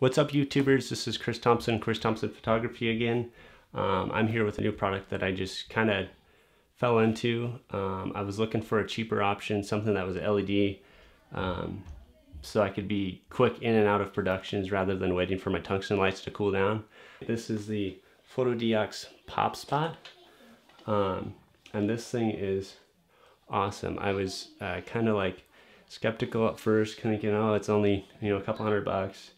What's up YouTubers? This is Chris Thompson, Chris Thompson Photography again. Um, I'm here with a new product that I just kind of fell into. Um, I was looking for a cheaper option, something that was LED, um, so I could be quick in and out of productions rather than waiting for my tungsten lights to cool down. This is the Fotodiox Pop Spot, um, and this thing is awesome. I was uh, kind of like skeptical at first, kind of, know, it's only, you know, a couple hundred bucks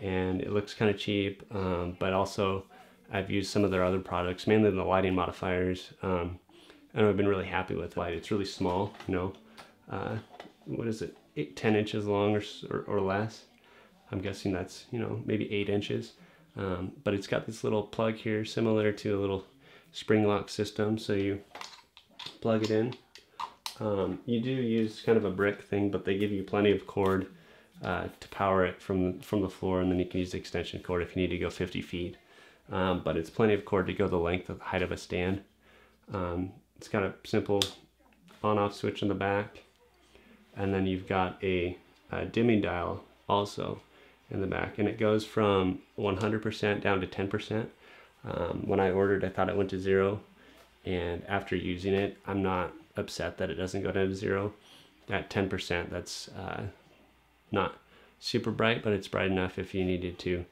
and it looks kind of cheap, um, but also I've used some of their other products, mainly the lighting modifiers, um, and I've been really happy with light. It's really small, you know, uh, what is it, eight, 10 inches long or, or, or, less. I'm guessing that's, you know, maybe eight inches. Um, but it's got this little plug here, similar to a little spring lock system. So you plug it in. Um, you do use kind of a brick thing, but they give you plenty of cord uh, to power it from, from the floor and then you can use the extension cord if you need to go 50 feet. Um, but it's plenty of cord to go the length of the height of a stand. Um, it's got a simple on-off switch in the back and then you've got a, a dimming dial also in the back and it goes from 100% down to 10%. Um, when I ordered I thought it went to zero and after using it I'm not upset that it doesn't go down to zero. At 10% that's uh, not super bright, but it's bright enough if you needed to,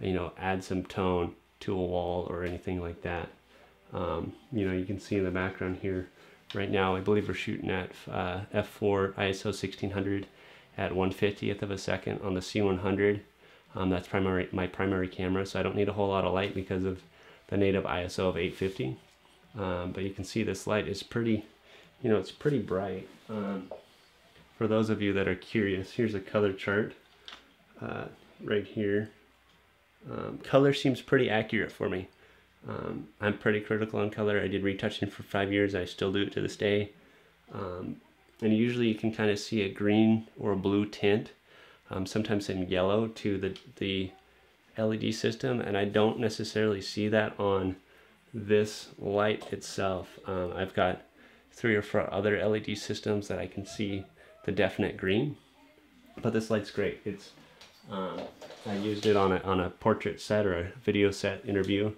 you know, add some tone to a wall or anything like that. Um, you know, you can see in the background here, right now, I believe we're shooting at uh, f4 ISO 1600 at 150th of a second on the C100. Um, that's primary my primary camera, so I don't need a whole lot of light because of the native ISO of 850. Um, but you can see this light is pretty, you know, it's pretty bright. Um, for those of you that are curious, here's a color chart uh, right here. Um, color seems pretty accurate for me. Um, I'm pretty critical on color. I did retouching for five years. I still do it to this day. Um, and usually you can kind of see a green or a blue tint, um, sometimes in yellow to the, the LED system. And I don't necessarily see that on this light itself. Um, I've got three or four other LED systems that I can see the definite green. But this light's great. It's um, I used it on a on a portrait set or a video set interview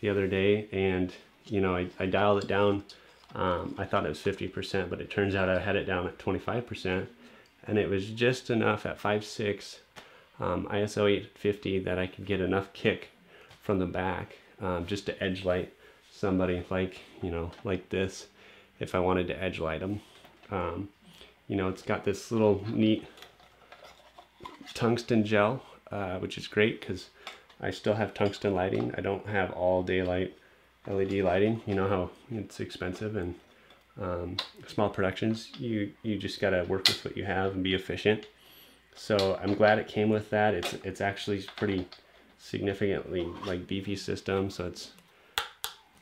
the other day, and you know I, I dialed it down. Um, I thought it was 50%, but it turns out I had it down at 25%, and it was just enough at 5.6 um, ISO 850 that I could get enough kick from the back um, just to edge light somebody like you know like this if I wanted to edge light them. Um, you know, it's got this little neat tungsten gel, uh, which is great because I still have tungsten lighting. I don't have all daylight LED lighting. You know how it's expensive and um, small productions, you, you just got to work with what you have and be efficient. So I'm glad it came with that. It's, it's actually pretty significantly like beefy system. So it's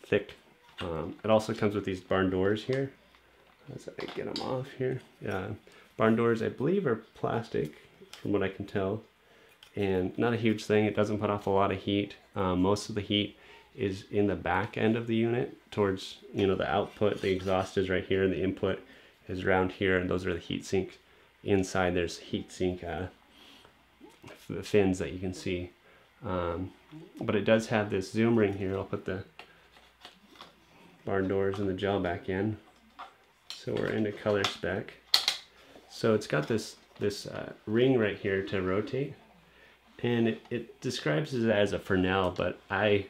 thick. Um, it also comes with these barn doors here as I get them off here. Yeah, barn doors I believe are plastic from what I can tell and not a huge thing. It doesn't put off a lot of heat. Um, most of the heat is in the back end of the unit towards, you know, the output. The exhaust is right here and the input is around here and those are the heat sinks. Inside there's heat sink uh, fins that you can see. Um, but it does have this zoom ring here. I'll put the barn doors and the gel back in. So we're into color spec. So it's got this, this uh, ring right here to rotate. And it, it describes it as a Fresnel, but I,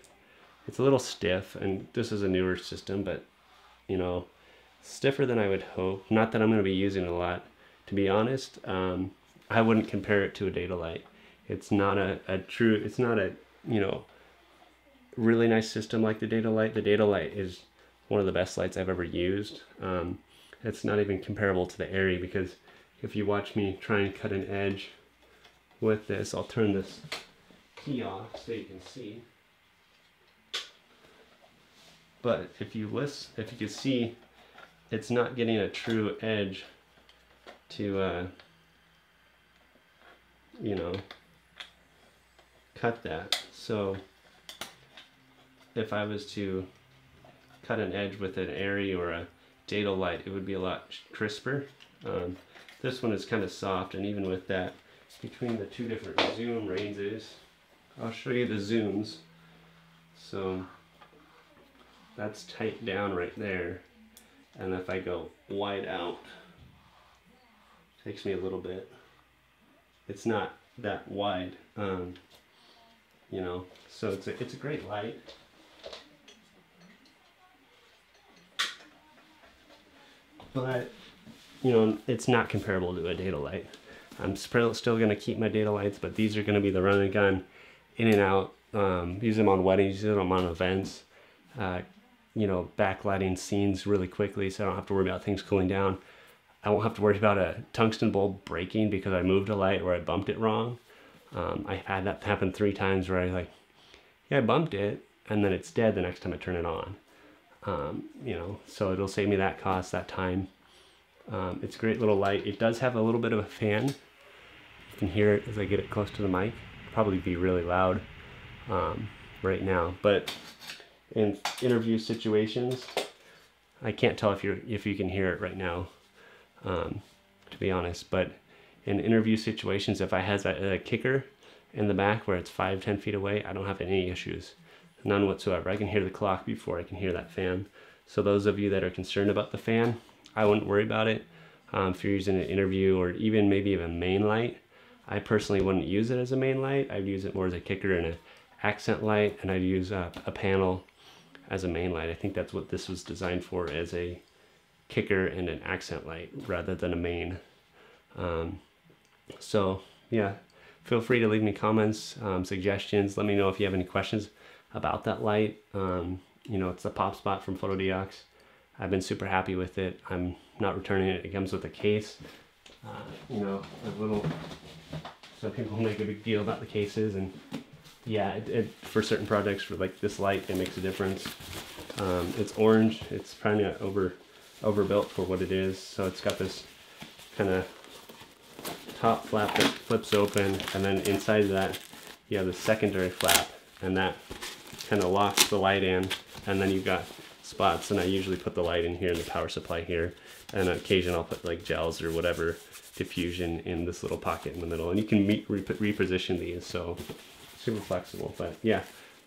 it's a little stiff. And this is a newer system, but you know, stiffer than I would hope. Not that I'm going to be using it a lot. To be honest, um, I wouldn't compare it to a Dedolight. It's not a, a true, it's not a, you know, really nice system like the Dedolight. The Dedolight is one of the best lights I've ever used. Um, it's not even comparable to the Arri because if you watch me try and cut an edge with this, I'll turn this key off so you can see. But if you list, if you can see, it's not getting a true edge to, uh, you know, cut that. So if I was to cut an edge with an Arri or a Dedolight, it would be a lot crisper. Um, this one is kind of soft, and even with that, between the two different zoom ranges. I'll show you the zooms. So that's tight down right there. And if I go wide out, takes me a little bit. It's not that wide, um, you know, so it's a, it's a great light. But, you know, it's not comparable to a Dedolight. I'm still going to keep my Dedolights, but these are going to be the run and gun in and out. Um, use them on weddings, use them on events. Uh, you know, backlighting scenes really quickly so I don't have to worry about things cooling down. I won't have to worry about a tungsten bulb breaking because I moved a light or I bumped it wrong. Um, I've had that happen three times where I like, yeah, I bumped it and then it's dead the next time I turn it on. Um, you know, so it'll save me that cost, that time. Um, it's a great little light. It does have a little bit of a fan. You can hear it as I get it close to the mic. Probably be really loud um, right now, but in interview situations, I can't tell if you're if you can hear it right now, um, to be honest. But in interview situations, if I has a, a, kicker in the back where it's five ten feet away, I don't have any issues, none whatsoever. I can hear the clock before I can hear that fan. So those of you that are concerned about the fan, I wouldn't worry about it. Um, if you're using an interview or even maybe even main light, I personally wouldn't use it as a main light. I'd use it more as a kicker and an accent light, and I'd use a, a panel as a main light. I think that's what this was designed for as a kicker and an accent light rather than a main. Um, so yeah, feel free to leave me comments, um, suggestions. Let me know if you have any questions about that light. Um, you know, it's the pop spot from Fotodiox. I've been super happy with it. I'm not returning it. It comes with a case. Uh, you know, a little, some people make a big deal about the cases and yeah, it, it, for certain projects, for like this light, it makes a difference. Um, it's orange. It's kind of over overbuilt for what it is. So it's got this kind of top flap that flips open, and then inside of that, you have the secondary flap, and that kind of locks the light in. And then you've got spots, and I usually put the light in here and the power supply here. And on occasion, I'll put like gels or whatever diffusion in this little pocket in the middle. And you can meet, reposition these. So super flexible. But yeah,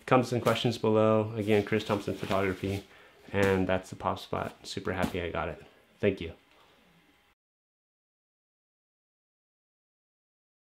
comments and questions below. Again, Chris Thompson Photography. And that's the pop spot. Super happy I got it. Thank you.